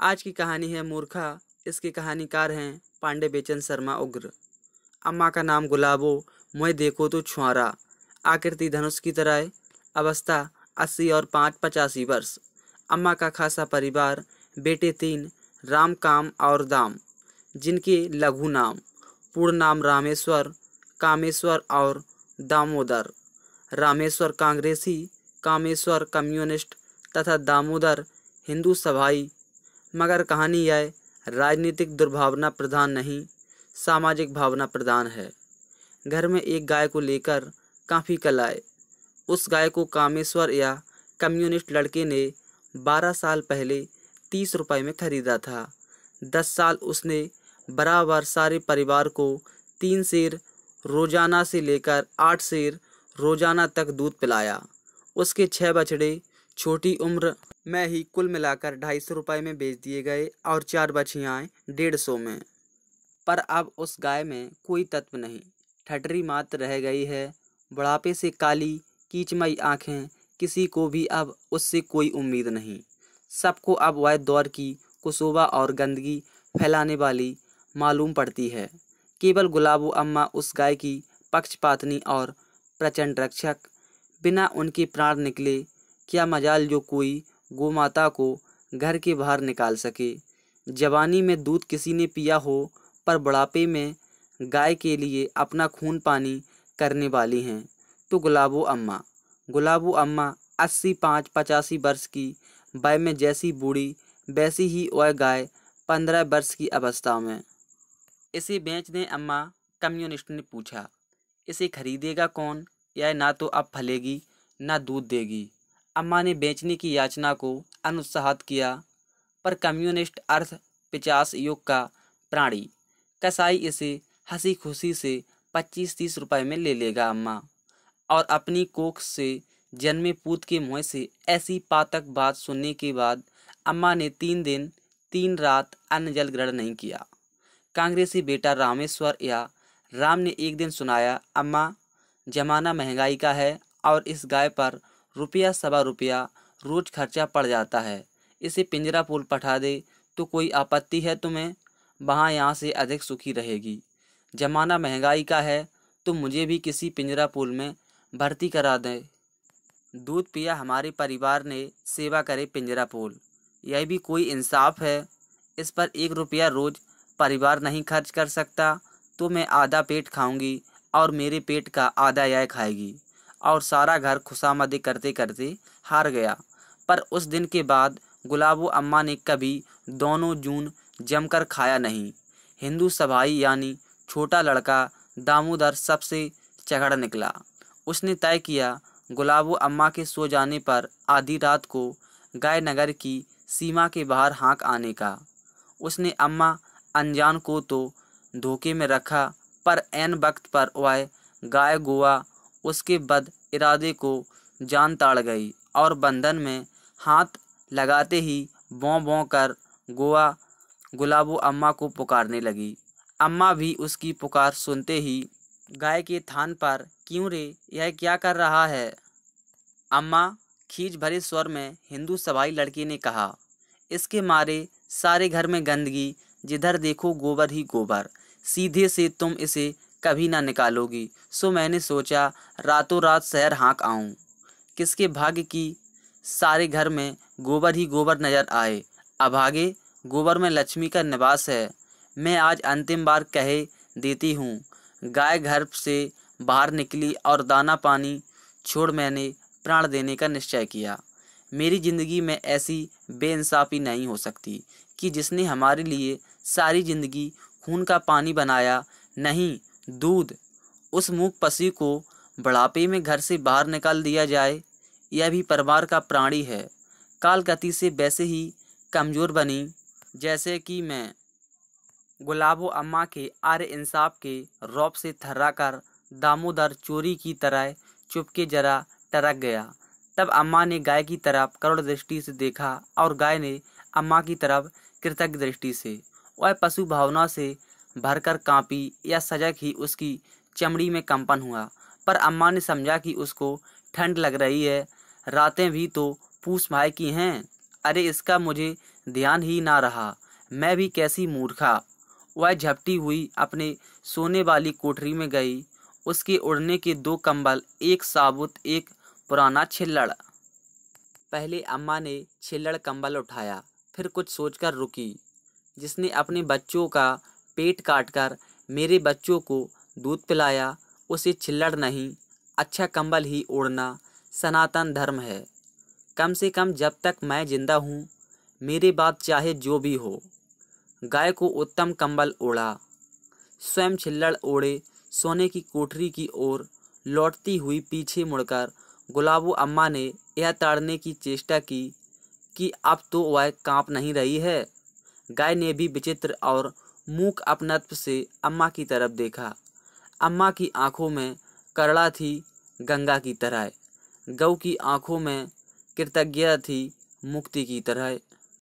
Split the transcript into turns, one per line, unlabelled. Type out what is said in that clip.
आज की कहानी है मूर्खा, इसके कहानीकार हैं पांडे बेचन शर्मा उग्र। अम्मा का नाम गुलाबो, मुझे देखो तो छुआरा। आकृति धनुष की तरह अवस्था अस्सी और पाँच पचासी वर्ष। अम्मा का खासा परिवार, बेटे तीन, राम काम और दाम, जिनके लघु नाम, पूर्ण नाम रामेश्वर, कामेश्वर और दामोदर। रामेश्वर कांग्रेसी, कामेश्वर कम्युनिस्ट तथा दामोदर हिंदू सभाई मगर कहानी यह राजनीतिक दुर्भावना प्रधान नहीं, सामाजिक भावना प्रधान है। घर में एक गाय को लेकर काफ़ी कल आए उस गाय को कामेश्वर या कम्युनिस्ट लड़के ने बारह साल पहले तीस रुपए में खरीदा था। दस साल उसने बराबर सारे परिवार को तीन शेर रोज़ाना से लेकर आठ शेर रोज़ाना तक दूध पिलाया। उसके छः बछड़े, छोटी उम्र में ही कुल मिलाकर ढाई सौ रुपये में बेच दिए गए और चार बछियाँ डेढ़ सौ में। पर अब उस गाय में कोई तत्व नहीं। ठटरी मात्र रह गई है। बुढ़ापे से काली, कीचमई आँखें, किसी को भी अब उससे कोई उम्मीद नहीं। सबको अब वह दौर की कुशोबा और गंदगी फैलाने वाली मालूम पड़ती है। केवल गुलाबो अम्मा उस गाय की पक्षपातनी और प्रचंड रक्षक बिना उनके प्राण निकले, क्या मजाल जो कोई गोमाता को घर के बाहर निकाल सके। जवानी में दूध किसी ने पिया हो, पर बुढ़ापे में गाय के लिए अपना खून पानी करने वाली हैं। तो गुलाबो अम्मा गुलाबो अम्मा अस्सी, पाँच, पचासी वर्ष की वय में जैसी बूढ़ी, वैसी ही वह गाय, पंद्रह वर्ष की अवस्था में। इसे बेच दें अम्मा कम्युनिस्ट ने पूछा, इसे खरीदेगा कौन? यह ना तो अब फलेगी, ना दूध देगी। अम्मा ने बेचने की याचना को अनुत्साहित किया, पर कम्युनिस्ट अर्थ पिचास युग का प्राणी, कसाई इसे हँसी खुशी से पच्चीस तीस रुपए में ले लेगा अम्मा, और अपनी कोख से जन्मे पूत के मुँह से ऐसी पातक बात सुनने के बाद अम्मा ने तीन दिन, तीन रात अन्न जल ग्रहण नहीं किया। कांग्रेसी बेटा रामेश्वर या राम ने एक दिन सुनाया, अम्मा, जमाना महँगाई का है और इस गाय पर रुपया सवा रुपया रोज खर्चा पड़ जाता है। इसे पिंजरा पुल पठा दे तो कोई आपत्ति है तुम्हें? वहाँ यहाँ से अधिक सुखी रहेगी। जमाना महँगाई का है तो मुझे भी किसी पिंजरा पुल में भर्ती करा दें। दूध पिया हमारे परिवार ने, सेवा करे पिंजरा पुल। यह भी कोई इंसाफ है? इस पर एक रुपया रोज परिवार नहीं खर्च कर सकता तो मैं आधा पेट खाऊँगी और मेरे पेट का आधा यह खाएगी। और सारा घर खुशामदी करते करते हार गया। पर उस दिन के बाद गुलाबो अम्मा ने कभी दोनों जून जमकर खाया नहीं। हिंदू सभाई यानी छोटा लड़का दामोदर सबसे चगड़ निकला। उसने तय किया, गुलाबो अम्मा के सो जाने पर आधी रात को गाय नगर की सीमा के बाहर हाँक आने का। उसने अम्मा अनजान को तो धोखे में रखा, पर एन वक्त पर वह गाय गोवा उसके बद इरादे को जान ताड़ गई और बंधन में हाथ लगाते ही बों बों कर गोवा गुलाबो अम्मा को पुकारने लगी। अम्मा भी उसकी पुकार सुनते ही, गाय के थान पर, क्यों रे? यह क्या कर रहा है? अम्मा खींच भरे स्वर में हिंदू सभाई लड़की ने कहा, इसके मारे सारे घर में गंदगी, जिधर देखो गोबर ही गोबर, सीधे से तुम इसे कभी ना निकालोगी। सो मैंने सोचा, रातों रात शहर हाँक आऊँ। किसके भाग्य की सारे घर में गोबर ही गोबर नज़र आए। अभागे गोबर में लक्ष्मी का निवास है। मैं आज अंतिम बार कहे देती हूँ, गाय घर से बाहर निकली और दाना पानी छोड़ मैंने प्राण देने का निश्चय किया। मेरी ज़िंदगी में ऐसी बेइंसाफ़ी नहीं हो सकती कि जिसने हमारे लिए सारी ज़िंदगी खून का पानी बनाया, नहीं दूध, उस मूक पसी को बुढ़ापे में घर से बाहर निकाल दिया जाए, यह भी परिवार का प्राणी है। काल गति से वैसे ही कमज़ोर बनी, जैसे कि मैं। गुलाबो अम्मा के आर्य इंसाफ के रौब से थर्रा कर दामोदर चोरी की तरह चुपके जरा टरक गया। तब अम्मा ने गाय की तरफ़ करुण दृष्टि से देखा और गाय ने अम्मा की तरफ़ कृतज्ञ दृष्टि से। वह पशु भावना से भरकर कांपी या सजग ही उसकी चमड़ी में कंपन हुआ। पर अम्मा ने समझा कि उसको ठंड लग रही है। रातें भी तो पूस भाई की हैं। अरे इसका मुझे ध्यान ही ना रहा। मैं भी कैसी मूर्खा। वह झपटी हुई अपने सोने वाली कोठरी में गई। उसके उड़ने के दो कंबल, एक साबुत, एक पुराना छिल्लड़। पहले अम्मा ने छिल्लड़ कंबल उठाया, फिर कुछ सोचकर रुकी, जिसने अपने बच्चों का पेट काटकर मेरे बच्चों को दूध पिलाया, उसे छिल्लड़ नहीं अच्छा कंबल ही ओढ़ना सनातन धर्म है। कम से कम जब तक मैं ज़िंदा हूँ, मेरे बाद चाहे जो भी हो, गाय को उत्तम कंबल ओढ़ा। स्वयं छिल्लड़ ओढ़े, सोने की कोठरी की ओर लौटती हुई पीछे मुड़कर गुलाबो अम्मा ने यह ताड़ने की चेष्टा की कि अब तो वह काँप नहीं रही है। गाय ने भी विचित्र और मूक अपनत्व से अम्मा की तरफ़ देखा। अम्मा की आँखों में करड़ा थी, गंगा की तरह। गऊ की आँखों में कृतज्ञता थी, मुक्ति की तरह।